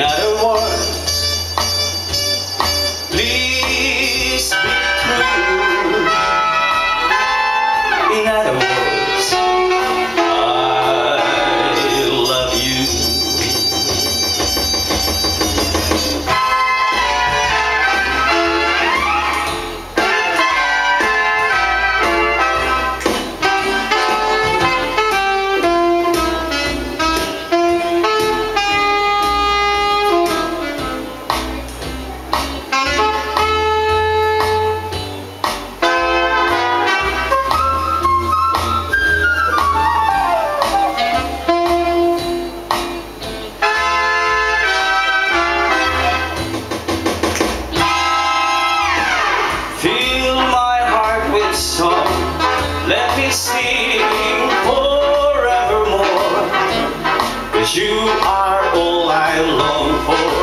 Adore. forevermore. Cause you are all I long for.